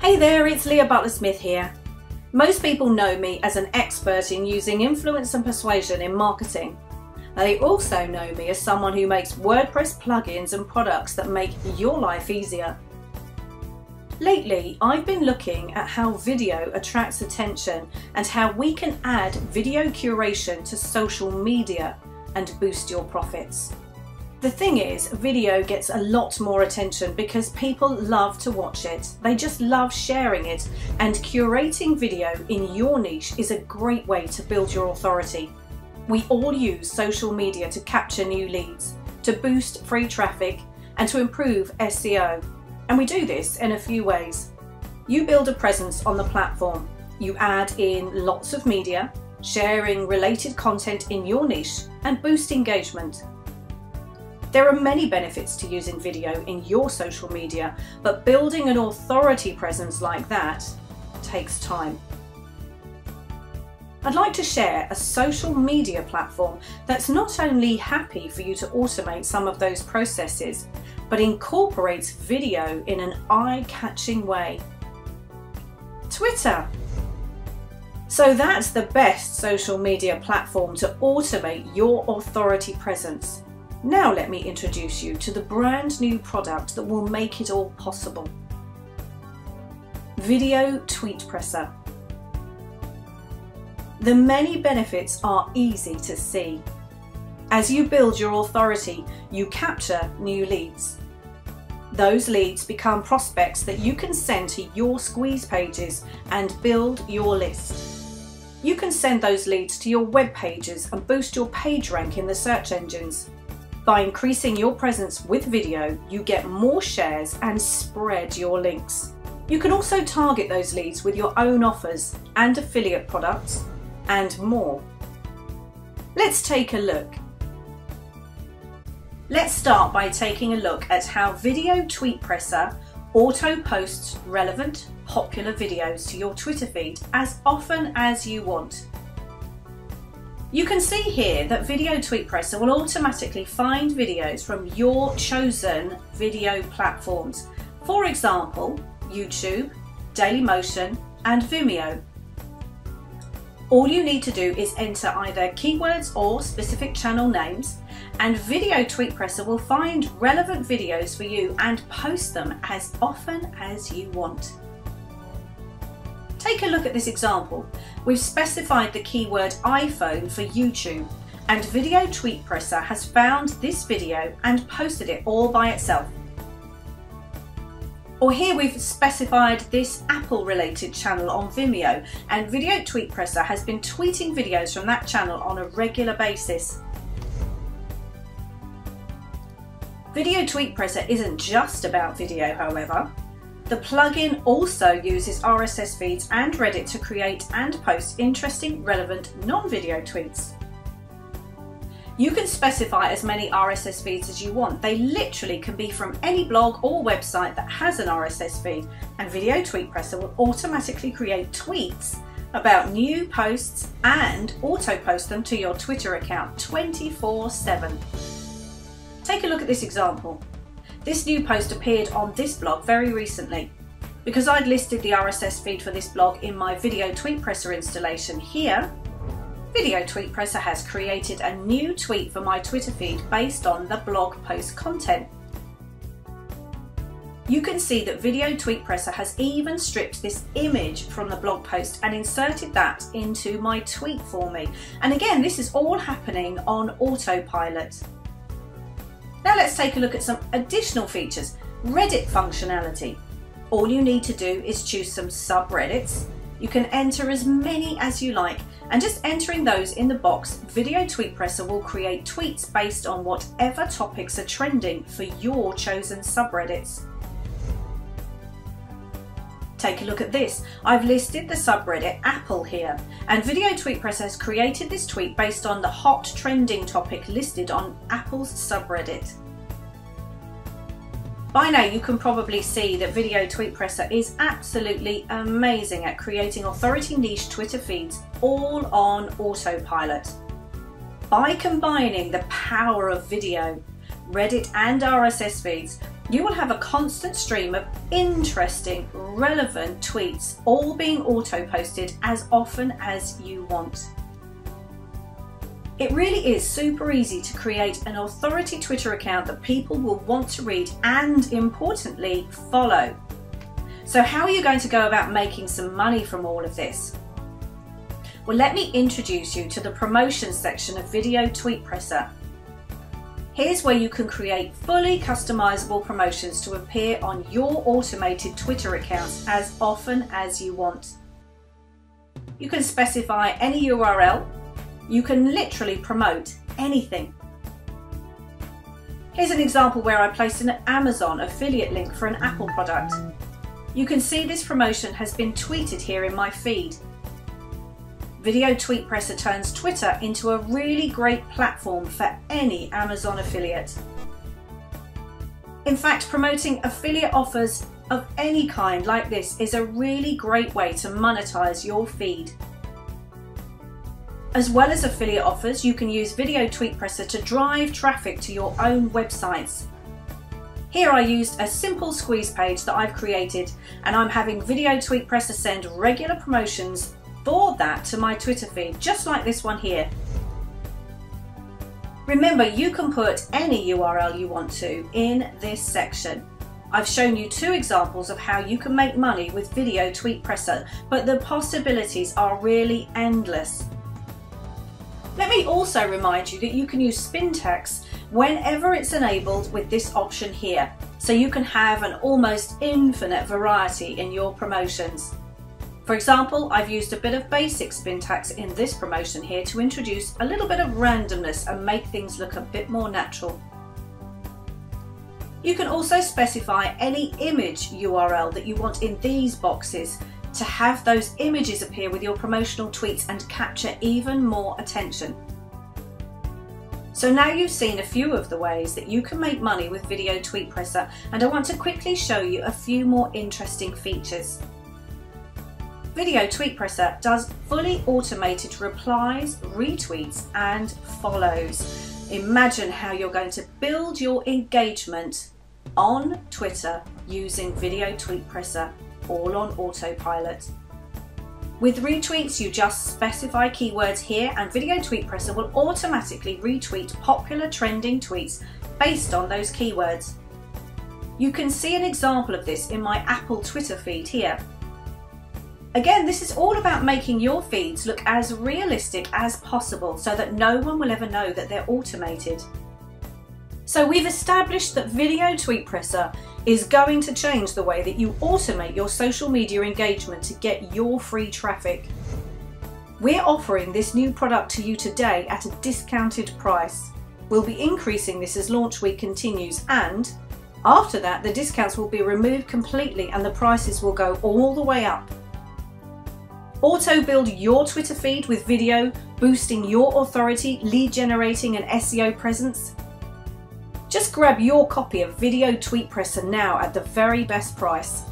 Hey there, it's Leah Butler Smith here. Most people know me as an expert in using influence and persuasion in marketing. They also know me as someone who makes WordPress plugins and products that make your life easier. Lately, I've been looking at how video attracts attention and how we can add video curation to social media and boost your profits. The thing is, video gets a lot more attention because people love to watch it. They just love sharing it and curating video in your niche is a great way to build your authority. We all use social media to capture new leads, to boost free traffic and to improve SEO. And we do this in a few ways. You build a presence on the platform. You add in lots of media, sharing related content in your niche and boost engagement. There are many benefits to using video in your social media, but building an authority presence like that takes time. I'd like to share a social media platform that's not only happy for you to automate some of those processes, but incorporates video in an eye-catching way. Twitter. So that's the best social media platform to automate your authority presence. Now let me introduce you to the brand new product that will make it all possible. VideoTweetPressr. The many benefits are easy to see. As you build your authority, you capture new leads. Those leads become prospects that you can send to your squeeze pages and build your list. You can send those leads to your web pages and boost your page rank in the search engines. By increasing your presence with video, you get more shares and spread your links. You can also target those leads with your own offers and affiliate products and more. Let's take a look. Let's start by taking a look at how VideoTweetPressr auto posts relevant, popular videos to your Twitter feed as often as you want you can see here that VideoTweetPressr will automatically find videos from your chosen video platforms. For example, YouTube, Dailymotion and Vimeo. All you need to do is enter either keywords or specific channel names and VideoTweetPressr will find relevant videos for you and post them as often as you want. Take a look at this example. We've specified the keyword iPhone for YouTube and VideoTweetPressr has found this video and posted it all by itself. Or here we've specified this Apple related channel on Vimeo and VideoTweetPressr has been tweeting videos from that channel on a regular basis. VideoTweetPressr isn't just about video however. The plugin also uses RSS feeds and Reddit to create and post interesting, relevant, non-video tweets. You can specify as many RSS feeds as you want. They literally can be from any blog or website that has an RSS feed and VideoTweetPressr will automatically create tweets about new posts and auto post them to your Twitter account 24 7. Take a look at this example. This new post appeared on this blog very recently. Because I'd listed the RSS feed for this blog in my VideoTweetPressr installation here, VideoTweetPressr has created a new tweet for my Twitter feed based on the blog post content. You can see that VideoTweetPressr has even stripped this image from the blog post and inserted that into my tweet for me. And again, this is all happening on autopilot. Now let's take a look at some additional features. Reddit functionality. All you need to do is choose some subreddits. You can enter as many as you like and just entering those in the box, VideoTweetPressr will create tweets based on whatever topics are trending for your chosen subreddits. Take a look at this. I've listed the subreddit Apple here and Video Tweet Press has created this tweet based on the hot trending topic listed on Apple's subreddit. By now you can probably see that VideoTweetPressr is absolutely amazing at creating authority niche Twitter feeds all on autopilot. By combining the power of video, Reddit and RSS feeds, You will have a constant stream of interesting, relevant tweets, all being auto posted as often as you want. It really is super easy to create an authority Twitter account that people will want to read and, importantly, follow. So, how are you going to go about making some money from all of this? Well, let me introduce you to the promotion section of VideoTweetPressr. Here's where you can create fully customizable promotions to appear on your automated Twitter accounts as often as you want. You can specify any URL you can literally promote anything. Here's an example where I placed an Amazon affiliate link for an Apple product. You can see this promotion has been tweeted here in my feed. VideoTweetPressr turns Twitter into a really great platform for any Amazon affiliate. In fact, promoting affiliate offers of any kind like this is a really great way to monetize your feed. As well as affiliate offers, you can use VideoTweetPressr to drive traffic to your own websites. Here I used a simple squeeze page that I've created and I'm having VideoTweetPressr send regular promotions for that to my Twitter feed, just like this one here. Remember, you can put any URL you want to in this section. I've shown you two examples of how you can make money with VideoTweetPressr, but the possibilities are really endless. Let me also remind you that you can use Spintax whenever it's enabled with this option here, so you can have an almost infinite variety in your promotions. For example, I've used a bit of basic Spintax in this promotion here to introduce a little bit of randomness and make things look a bit more natural. You can also specify any image URL that you want in these boxes to have those images appear with your promotional tweets and capture even more attention. So now you've seen a few of the ways that you can make money with VideoTweetPressr and I want to quickly show you a few more interesting features. VideoTweetPressr does fully automated replies, retweets and follows. Imagine how you're going to build your engagement on Twitter using VideoTweetPressr all on autopilot. With retweets, you just specify keywords here and VideoTweetPressr will automatically retweet popular trending tweets based on those keywords. You can see an example of this in my Apple Twitter feed here. Again, this is all about making your feeds look as realistic as possible so that no one will ever know that they're automated. So we've established that VideoTweetPressr is going to change the way that you automate your social media engagement to get your free traffic. We're offering this new product to you today at a discounted price. We'll be increasing this as launch week continues and after that the discounts will be removed completely and the prices will go all the way up. Auto build your Twitter feed with video, boosting your authority, lead generating and SEO presence just grab your copy of VideoTweetPressr now at the very best price.